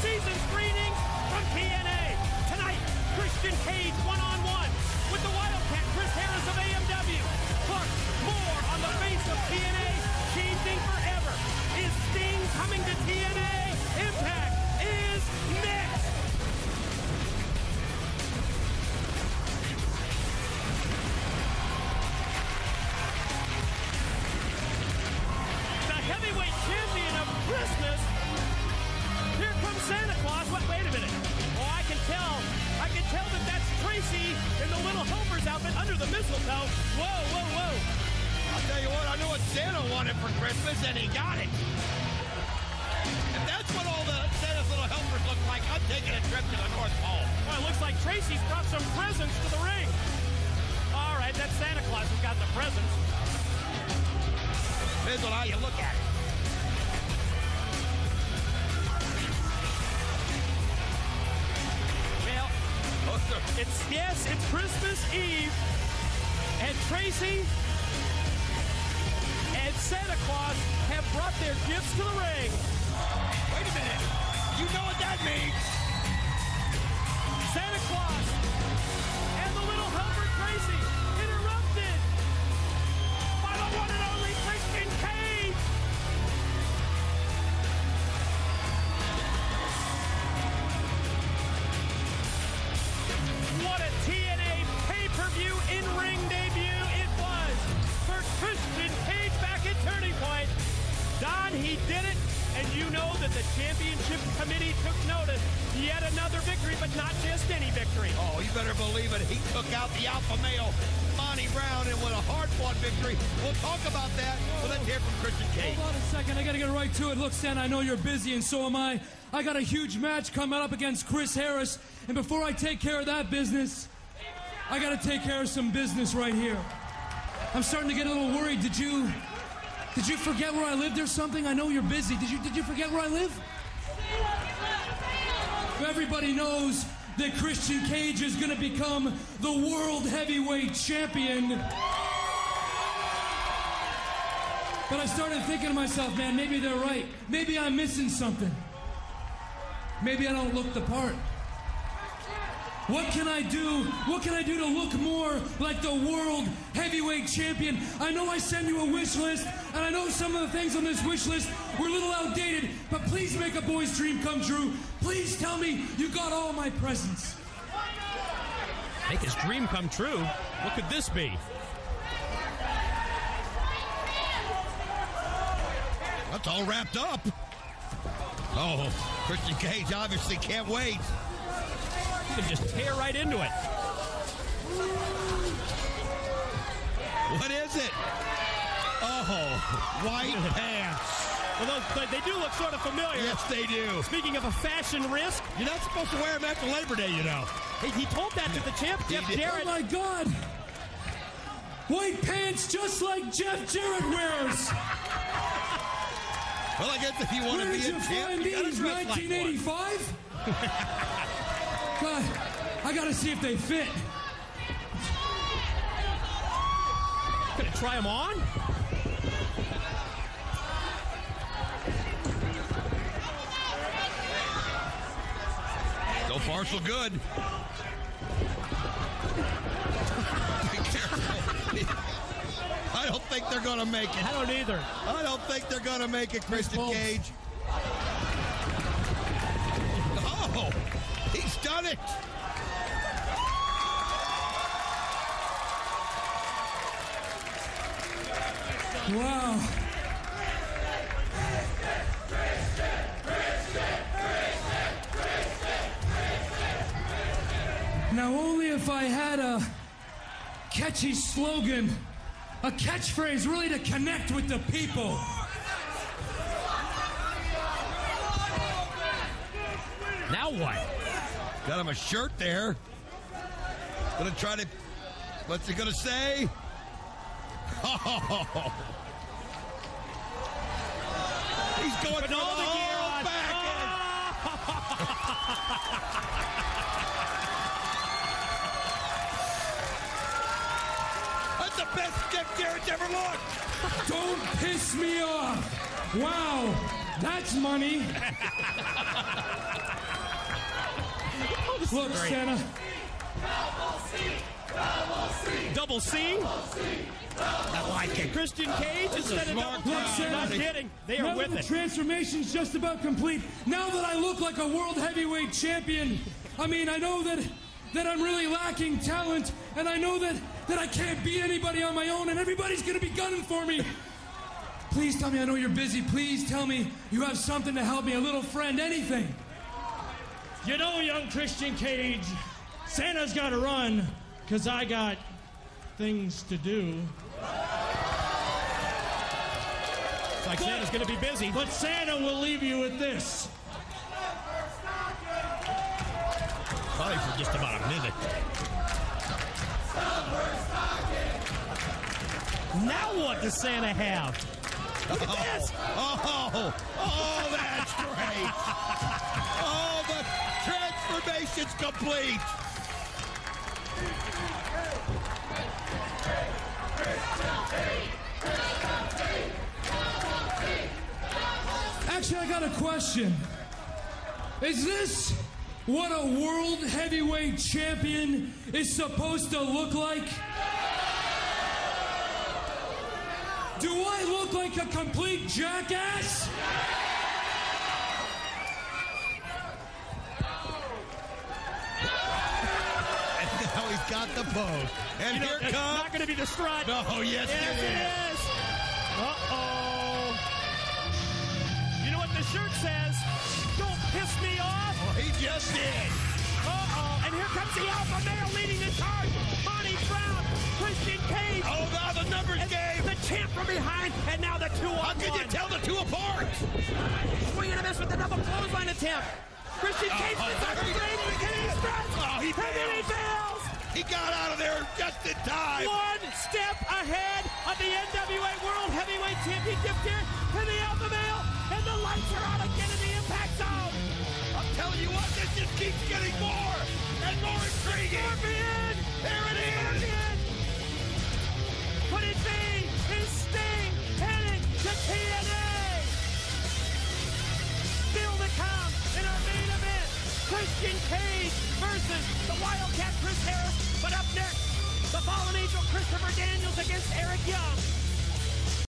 season screenings from TNA. Tonight, Christian Cage one-on-one with the Wildcat Chris Harris of AMW. Plus, more on the face of TNA changing forever. Is Sting coming to TNA? Impact is next. The heavyweight champion of Christmas. Santa Claus. Wait, wait a minute. Oh, I can tell. I can tell that that's Traci in the little helper's outfit under the mistletoe. Whoa, whoa, whoa. I'll tell you what, I know what Santa wanted for Christmas, and he got it. If that's what all the Santa's little helpers look like, I'm taking a trip to the North Pole. Well, it looks like Traci's brought some presents to the ring. All right, that's Santa Claus who got the presents. Depends on how you look at it. It's yes, it's Christmas Eve, and Traci and Santa Claus have brought their gifts to the ring. Wait a minute. You know what that means. Santa Claus and the little helper Traci Don, he did it, and you know that the championship committee took notice. Yet another victory, but not just any victory. Oh, you better believe it. He took out the alpha male, Monty Brown, and with a hard-fought victory. We'll talk about that. But let's hear from Christian Cage. Hold on a second, I gotta get right to it. Look, Santa, I know you're busy, and so am I. I got a huge match coming up against Chris Harris, and before I take care of that business, I gotta take care of some business right here. I'm starting to get a little worried. Did you, did you forget where I lived or something? I know you're busy. Did you, did you forget where I live? Everybody knows that Christian Cage is gonna become the world heavyweight champion. But I started thinking to myself, man, maybe they're right. Maybe I'm missing something. Maybe I don't look the part. What can I do? What can I do to look more like the world heavyweight champion? I know I send you a wish list, and I know some of the things on this wish list were a little outdated, but please make a boy's dream come true. Please tell me you got all my presents. Make his dream come true. What could this be? That's all wrapped up. Oh, Christian Cage obviously can't wait. You can just tear right into it. What is it? Oh, white pants. Well, those, they do look sort of familiar. Yes, they do. Speaking of a fashion risk, You're not supposed to wear them after Labor Day, you know. he, he told that to the champ, Jeff did. Jarrett. Oh my God! White pants just like Jeff Jarrett wears. Well, I guess if you want Where to be a you champ, find you gotta these? dress like one. 1985? God, I gotta see if they fit. Gonna try him on? So far, so good. Be careful. I don't think they're going to make it. I don't either. I don't think they're going to make it, Christian Bolts. Done it. Wow. Now, only if I had a catchy slogan, a catchphrase really to connect with the people. Now what? Got him a shirt there. Gonna try to. What's he gonna say? Oh. He's going the all the gear on. back. That's the best Jeff Jarrett's ever looked. Don't piss me off. Wow. That's money. Look, Santa. Double C. Double C. I like it. Christian Cage instead of double Look, C. Santa. Not kidding. They are now with that it. the transformation's just about complete, now that I look like a world heavyweight champion, I mean, I know that that I'm really lacking talent, and I know that that I can't beat anybody on my own, and everybody's gonna be gunning for me. Please tell me I know you're busy. Please tell me you have something to help me, a little friend, anything. You know, young Christian Cage, Santa's got to run because I got things to do. It's like Santa's going to be busy. But Santa will leave you with this. Probably for just about a minute. Now what does Santa have? Look at this. Oh, oh, oh that's great. Complete. Actually, I got a question. Is this what a world heavyweight champion is supposed to look like? Do I look like a complete jackass? And now the pose. And You know, here comes. not going to be the strut. Oh, yes, yes, it is. is. Uh-oh. You know what the shirt says? Don't piss me off. Oh, he just did. Uh-oh. And here comes the alpha male leading the charge. Monty Brown, Christian Cage. Oh, now the numbers and game. The champ from behind, and now the two How on can you one. tell the two apart? Swing and a miss with the double clothesline attempt. Christian oh, Cage Oh, is on the he- ring, and he struts. Oh, he and then he fails. He got out of there just in time. One step ahead of the NWA World Heavyweight Championship here to the Alpha Male, and the lights are on again in the Impact Zone. I'm telling you what, this just keeps getting more and more intriguing. Scorpion! There it is. Scorpion! Could it be? Is Sting Cage versus the Wildcat Chris Harris. But up next, the Fallen Angel Christopher Daniels against Eric Young.